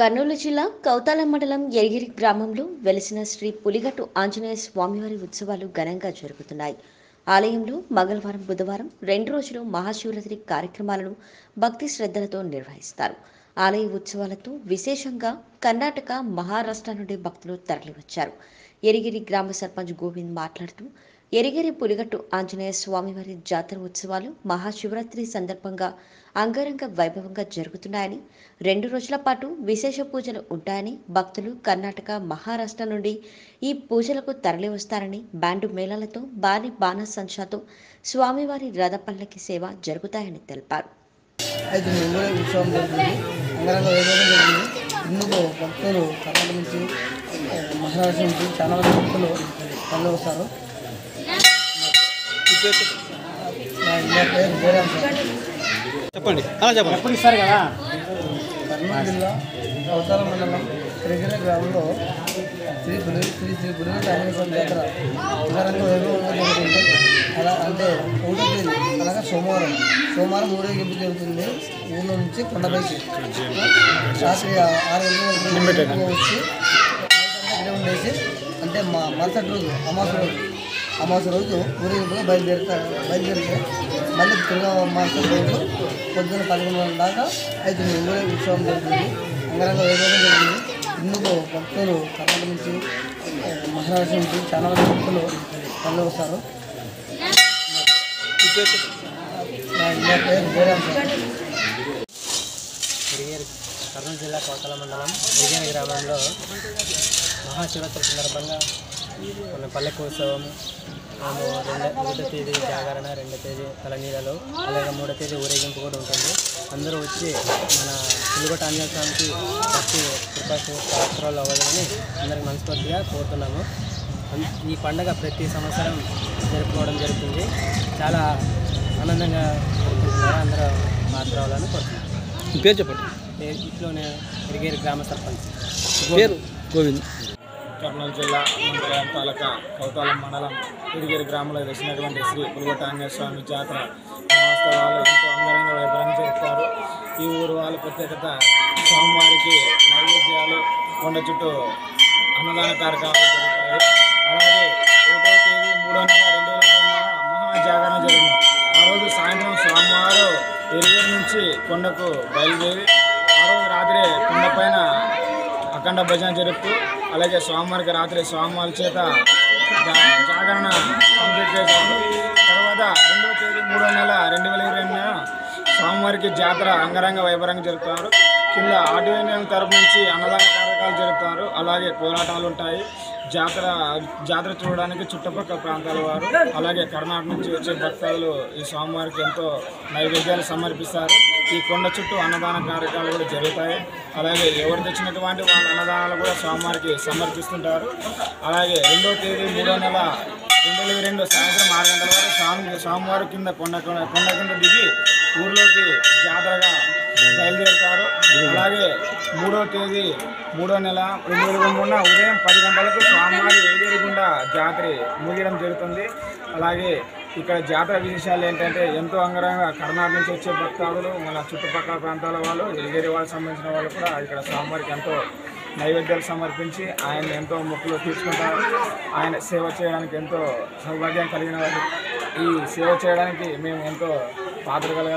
కర్నూలు జిల్లా కౌతాల మండలం ఎరిగిరి గ్రామంలో వెలిసిన శ్రీ పులిగట్టు ఆంజనేయ స్వామివారి ఉత్సవాలు ఘనంగా జరుగుతున్నాయి. ఆలయంలో మంగళవారం బుధవారం రెండు రోజులు మహాశివరాత్రి కార్యక్రమాలను భక్తి శ్రద్ధలతో నిర్వహిస్తారు. ఆలయ ఉత్సవాలతో విశేషంగా కర్ణాటక మహారాష్ట్ర నుండి భక్తులు తరలివచ్చారు. ఎరిగిరి గ్రామ సర్పంచ్ గోవింద్ మాట్లాడుతూ ఎరిగిరి పులిగట్టు ఆంజనేయ స్వామివారి జాతర ఉత్సవాలు మహాశివరాత్రి సందర్భంగా అంగరంగ వైభవంగా జరుగుతున్నాయని రెండు రోజుల పాటు విశేష పూజలు ఉంటాయని భక్తులు కర్ణాటక మహారాష్ట్ర నుండి ఈ పూజలకు తరలివస్తారని బ్యాండు మేళాలతో భారీ బాణసంచాతో స్వామివారి రథపల్లకి సేవ జరుగుతాయని తెలిపారు. ఇందుకు భక్తులు కర్ణాటక నుంచి మహారాష్ట్ర నుంచి చాలా మంది భక్తులు తరలి చెప్పండి. అలా చెప్పండి. ఎప్పుడు ఇస్తారు కదా? కర్నూలు జిల్లా అవతార మండలం క్రికెట్ గ్రామంలో శ్రీ పులి శ్రీ శ్రీ ఆంజనేయ స్వామి జాతర. అంగరంగ వైభవంగా జరుగుతుంది అలా అంటే ఒకటో తేదీ అనగా సోమవారం. సోమవారం ఊరేగింపు జరుగుతుంది. ఊళ్ళో నుంచి కొండపైకి. రాత్రి ఆరు గంటల వచ్చి ఉండేసి అంటే మా మరుసటి రోజు అమాస రోజు అమాస రోజు ఊరేగింపుగా బయలుదేరుతారు బయలుదేరితే మళ్ళీ తిరుగా మరుసటి రోజు పొద్దున్న పదకొండు దాకా అయితే మేము ఊరే ఉత్సవం జరుగుతుంది. అంగరంగ వైభవం జరిగింది ఇందుకు భక్తులు కర్ణాటక నుంచి మహారాష్ట్ర నుంచి చాలా మంది భక్తులు తరలి వస్తారు. కర్నూలు జిల్లా కోతల మండలం తిరిగేరు గ్రామంలో మహాశివరాత్రి సందర్భంగా మన పల్లెకు ఉత్సవం మేము రెండో ఒకటో తేదీ జాగరణ రెండో తేదీ తలనీడలు అలాగే మూడో తేదీ ఊరేగింపు కూడా ఉంటుంది. అందరూ వచ్చి మన పులిగొట్ట ఆంజనేయ స్వామికి భక్తి కృపకు సంవత్సరాలు అవ్వదని అందరికి మనస్ఫూర్తిగా కోరుతున్నాము. ఈ పండగ ప్రతి సంవత్సరం జరుపుకోవడం జరుగుతుంది. చాలా ఆనందంగా జరుపుకుంటున్నారు అందరూ మాత్రాలని కోరుతున్నాను పేరు చెప్పండి. ఇంట్లోనే తిరిగేరు గ్రామ సర్పంచ్. పేరు గోవింద్. కర్నూలు జిల్లా మండలం తాలూకా కౌతాలం మండలం తిరిగిరి గ్రామంలో వేసినటువంటి శ్రీ పులిగొట్ట స్వామి జాతర మహోత్సవాలు ఎంతో అంగరంగ వైభవంగా జరుపుతారు. ఈ ఊరు వాళ్ళ ప్రత్యేకత స్వామివారికి నైవేద్యాలు కొండ చుట్టూ అన్నదాన కార్యక్రమాలు జరుగుతాయి అలాగే ఒకటో తేదీ మూడో నెల రెండు వేల మహాజాగరణ జరిగింది ఆ రోజు సాయంత్రం స్వామివారు ఎరుగేరు నుంచి కొండకు బయలుదేరి ఆ రోజు రాత్రి కొండపైన అఖండ భజన జరుపుతూ అలాగే స్వామివారికి రాత్రి స్వామివారి చేత జా- జాగరణ కంప్లీట్ చేశాము తర్వాత రెండవ తేదీ మూడో నెల రెండు వేల ఇరవై స్వామివారికి జాతర అంగరంగ వైభవంగా జరుపుతారు. కింద ఆడియోనియం తరపు నుంచి అన్నదాన కార్యక్రమాలు జరుపుతారు. అలాగే కోలాటాలు ఉంటాయి. జాతర జాతర చూడడానికి చుట్టుపక్కల ప్రాంతాల వారు అలాగే కర్ణాటక నుంచి వచ్చే భక్తులు ఈ స్వామివారికి ఎంతో నైవేద్యాలు సమర్పిస్తారు. ఈ కొండ చుట్టూ అన్నదాన కార్యక్రమాలు కూడా జరుగుతాయి. అలాగే ఎవరు తెచ్చినటువంటి వాళ్ళ అన్నదానాలు కూడా స్వామివారికి సమర్పిస్తుంటారు. అలాగే రెండో తేదీ మూడో నెల రెండు వేల రెండు సాయంత్రం ఆరు గంటల వరకు స్వామి స్వామివారి కింద కొండ కొండ కింద దిగి ఊర్లోకి జాతరగా బయలుదేరుతారు. అలాగే మూడో తేదీ మూడో నెల రెండు వేల మూడున ఉదయం పది గంటలకు స్వామివారి ఏదేరుగుండా జాతర ముగియడం జరుగుతుంది. అలాగే ఇక్కడ జాతర విశేషాలు ఏంటంటే ఎంతో అంగరంగ కర్ణాటక నుంచి వచ్చే భక్తాదులు మన చుట్టుపక్కల ప్రాంతాల వాళ్ళు ఎలిగేరి వాళ్ళకి సంబంధించిన వాళ్ళు కూడా ఇక్కడ స్వామివారికి ఎంతో నైవేద్యాలు సమర్పించి ఆయన ఎంతో మొక్కులు తీసుకుంటారు ఆయన సేవ చేయడానికి ఎంతో సౌభాగ్యం కలిగిన వాళ్ళు. ఈ సేవ చేయడానికి మేము ఎంతో పాత్ర